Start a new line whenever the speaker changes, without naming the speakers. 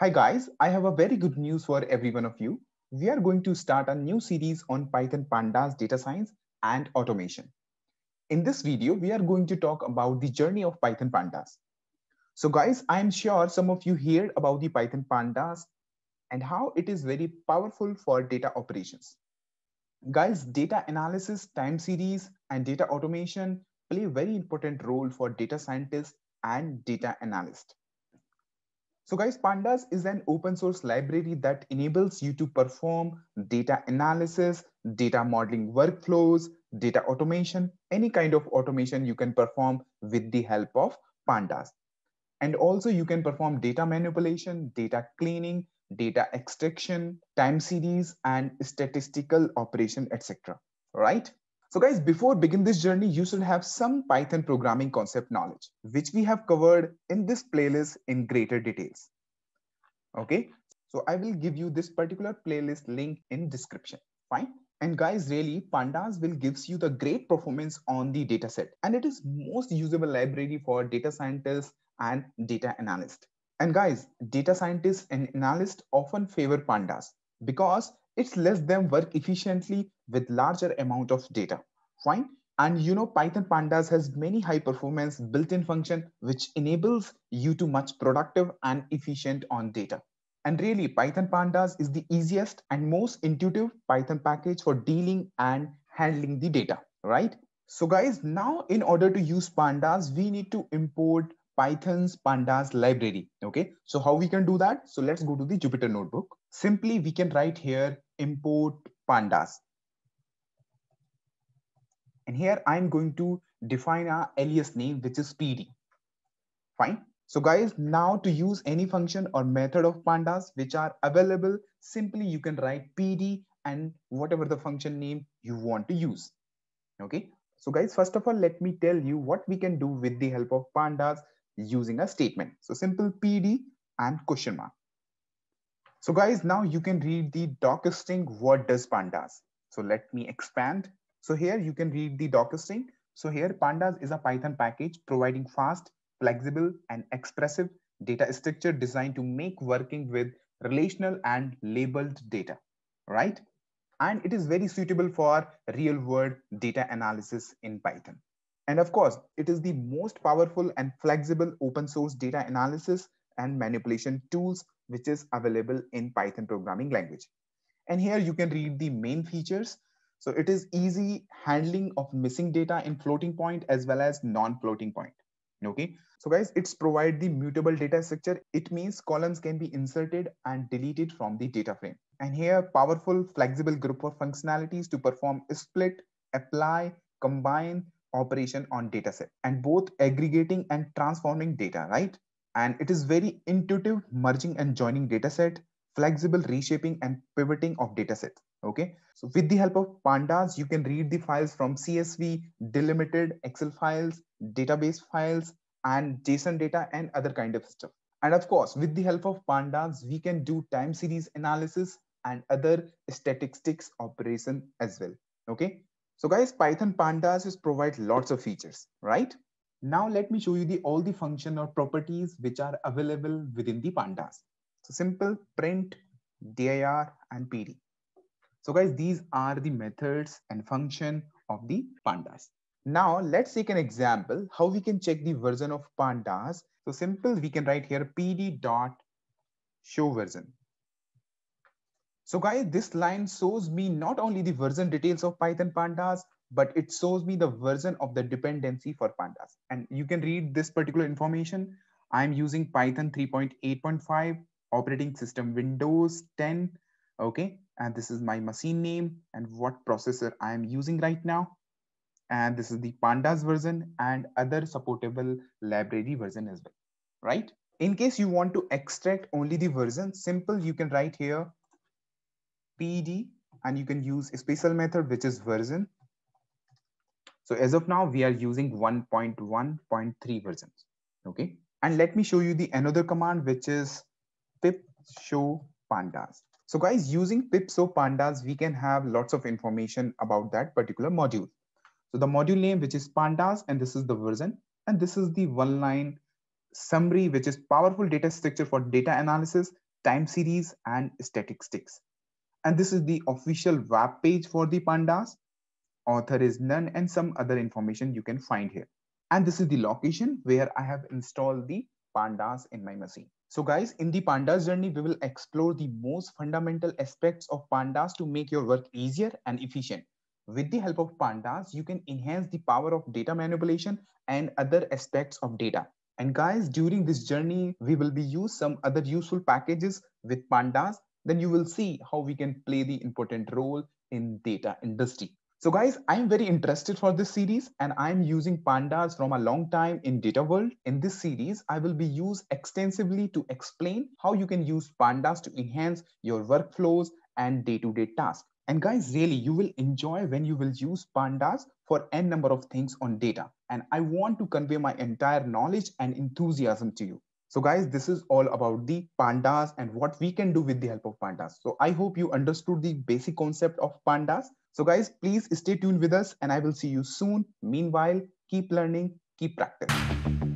Hi guys, I have a very good news for every one of you. We are going to start a new series on Python Pandas data science and automation. In this video, we are going to talk about the journey of Python Pandas. So guys, I am sure some of you heard about the Python Pandas and how it is very powerful for data operations. Guys, data analysis, time series, and data automation play a very important role for data scientists and data analysts. So guys, Pandas is an open source library that enables you to perform data analysis, data modeling workflows, data automation, any kind of automation you can perform with the help of Pandas. And also you can perform data manipulation, data cleaning, data extraction, time series, and statistical operation, etc. Right? So guys, before begin this journey, you should have some Python programming concept knowledge, which we have covered in this playlist in greater details. Okay, so I will give you this particular playlist link in description. Fine. And guys, really, Pandas will gives you the great performance on the dataset. And it is most usable library for data scientists and data analysts. And guys, data scientists and analysts often favor Pandas because it's lets them work efficiently with larger amount of data. Fine. And you know, Python Pandas has many high performance built-in function, which enables you to much productive and efficient on data. And really, Python Pandas is the easiest and most intuitive Python package for dealing and handling the data, right? So guys, now in order to use Pandas, we need to import Python's Pandas library, okay? So how we can do that? So let's go to the Jupyter notebook. Simply, we can write here import pandas. And here I'm going to define our alias name, which is PD. Fine. So guys, now to use any function or method of pandas which are available, simply you can write PD and whatever the function name you want to use. Okay. So guys, first of all, let me tell you what we can do with the help of pandas using a statement. So simple PD and question mark. So guys, now you can read the docker string, what does pandas? So let me expand. So here you can read the docker string. So here pandas is a Python package providing fast, flexible and expressive data structure designed to make working with relational and labeled data, right? And it is very suitable for real world data analysis in Python. And of course, it is the most powerful and flexible open source data analysis and manipulation tools which is available in Python programming language. And here you can read the main features. So it is easy handling of missing data in floating point as well as non-floating point. Okay. So guys, it's provide the mutable data structure. It means columns can be inserted and deleted from the data frame. And here powerful flexible group of functionalities to perform split, apply, combine operation on dataset and both aggregating and transforming data, right? And it is very intuitive merging and joining dataset, flexible reshaping and pivoting of dataset. Okay, so with the help of pandas, you can read the files from CSV, delimited Excel files, database files, and JSON data and other kind of stuff. And of course, with the help of pandas, we can do time series analysis and other statistics operation as well. Okay, so guys, Python pandas is provide lots of features, right? Now let me show you the all the function or properties which are available within the pandas. So simple print, dir and pd. So guys, these are the methods and function of the pandas. Now let's take an example how we can check the version of pandas. So simple, we can write here pd dot show version. So guys, this line shows me not only the version details of Python pandas, but it shows me the version of the dependency for pandas. And you can read this particular information. I'm using Python 3.8.5 operating system Windows 10. Okay. And this is my machine name and what processor I am using right now. And this is the pandas version and other supportable library version as well. Right. In case you want to extract only the version, simple, you can write here pd and you can use a special method, which is version so as of now, we are using 1.1.3 versions. Okay. And let me show you the another command, which is pip show pandas. So guys, using pip show pandas, we can have lots of information about that particular module. So the module name, which is pandas, and this is the version. And this is the one line summary, which is powerful data structure for data analysis time series, and statistics. And this is the official web page for the pandas. Author is none and some other information you can find here. And this is the location where I have installed the pandas in my machine. So guys, in the pandas journey, we will explore the most fundamental aspects of pandas to make your work easier and efficient. With the help of pandas, you can enhance the power of data manipulation and other aspects of data. And guys, during this journey, we will be use some other useful packages with pandas. Then you will see how we can play the important role in data industry. So guys, I'm very interested for this series and I'm using pandas from a long time in data world. In this series, I will be used extensively to explain how you can use pandas to enhance your workflows and day-to-day -day tasks. And guys, really, you will enjoy when you will use pandas for n number of things on data. And I want to convey my entire knowledge and enthusiasm to you. So guys, this is all about the pandas and what we can do with the help of pandas. So I hope you understood the basic concept of pandas. So guys, please stay tuned with us and I will see you soon. Meanwhile, keep learning, keep practicing.